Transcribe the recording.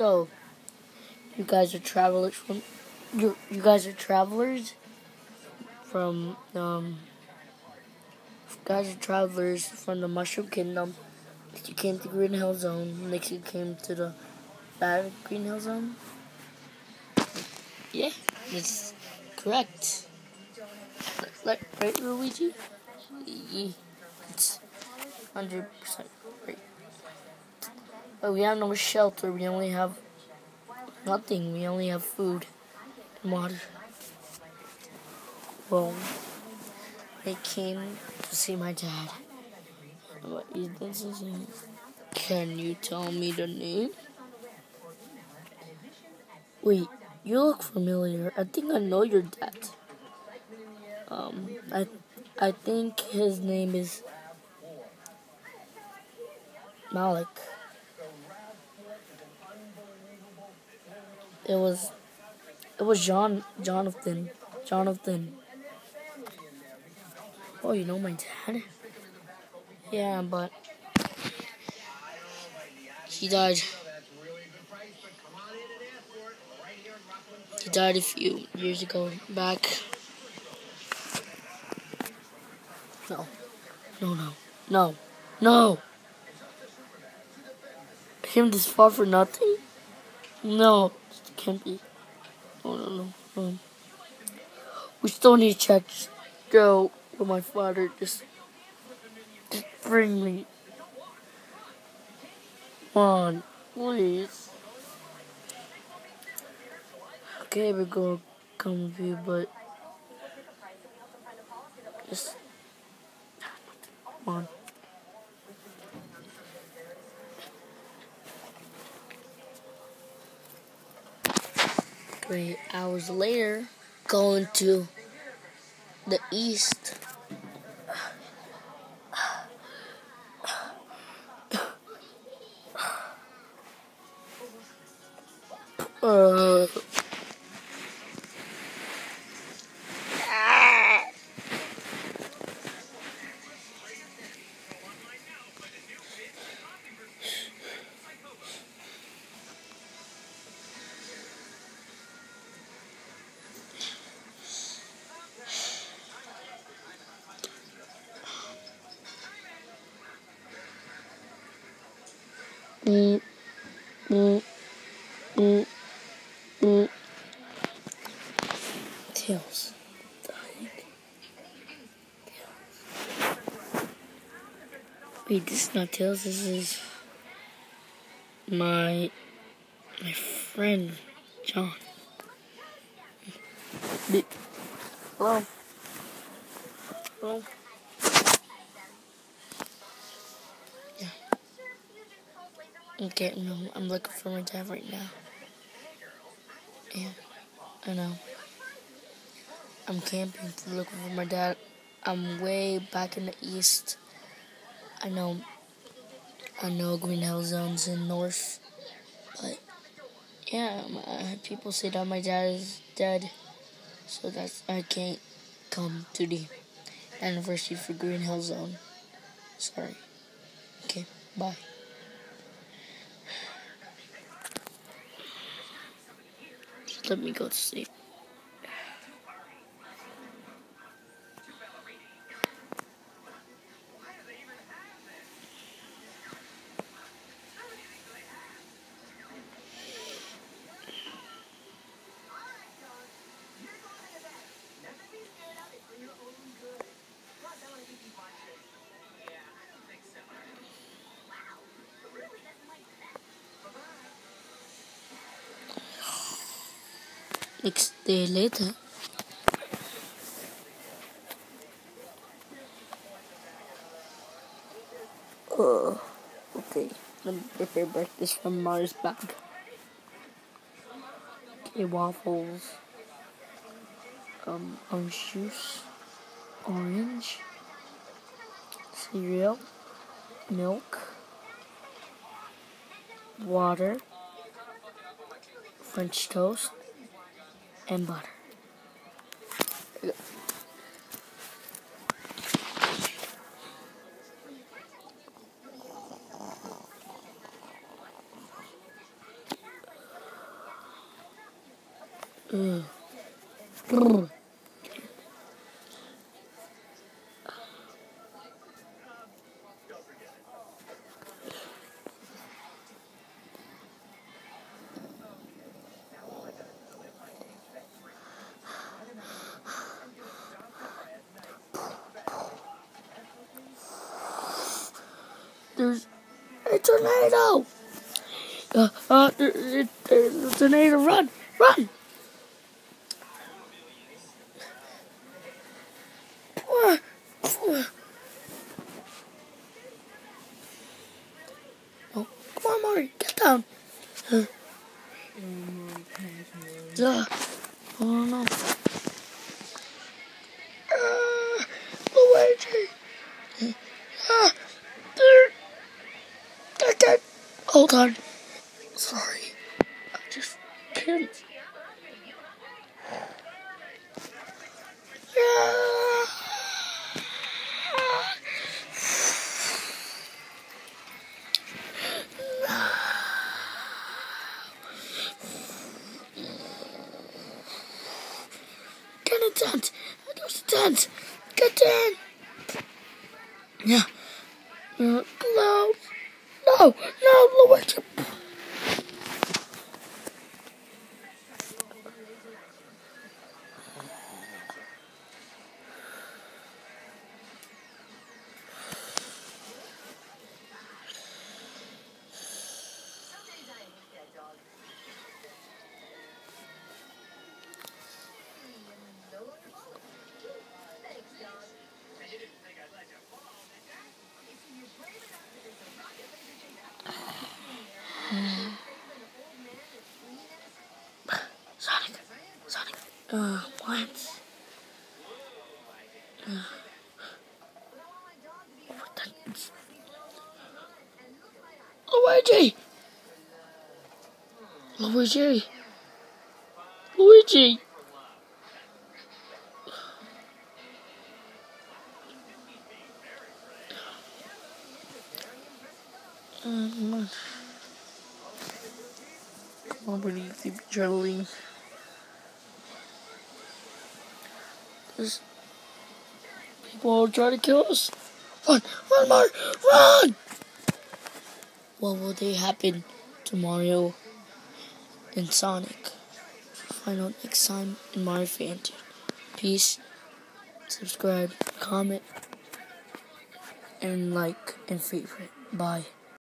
So, you guys are travelers from you. You guys are travelers from um. Guys are travelers from the Mushroom Kingdom. You came to Green Hill Zone. Next, you came to the bad Green Hill Zone. Yeah, that's correct. Like, right, Luigi? Yeah, it's hundred percent. But we have no shelter. We only have nothing. We only have food and water. Well, I came to see my dad. Can you tell me the name? Wait, you look familiar. I think I know your dad. Um, I, I think his name is Malik. It was, it was John, Jonathan, Jonathan. Oh, you know my dad? Yeah, but he died. He died a few years ago back. No. No, no. No. No! Him this far for nothing? No. Can't be. No, no, no. no. We still need to check. Just go with my father. Just, just bring me. Come on. Please. Okay, we're gonna come with you, but just come on. Three hours later, going to the east. Uh, Tails. Wait, this is not Tails. This is my my friend John. Hello. Hello. Okay, no, I'm looking for my dad right now. Yeah, I know. I'm camping looking for my dad. I'm way back in the east. I know. I know Green Hill Zone's in north, but yeah, my, people say that my dad is dead, so that's I can't come to the anniversary for Green Hill Zone. Sorry. Okay, bye. Let me go to sleep. Next day later. Oh, okay. Let me prepare breakfast from Mars bag. Okay, waffles. Um, orange juice. Orange. Cereal. Milk. Water. French toast and butter. Ugh. There's a tornado. Uh, uh, there, there, there's a tornado. Run, run. Oh, come on, Mari, get down. Uh, oh no. Uh, Luigi. Uh, there. I can't. Hold on. Sorry. I just can't. Yeah. Get a tent. There's a tent. Get in. Yeah. Uh, close. No, Luigi. Sonic, Sonic, uh, what? Uh, what the? Luigi! Luigi! Luigi! Um, come on, buddy, keep traveling. There's people trying to kill us. Run, run, Mario, run! What will they happen to Mario and Sonic? Find out next time in Mario Fantasy. Peace. Subscribe, comment, and like and favorite. Bye.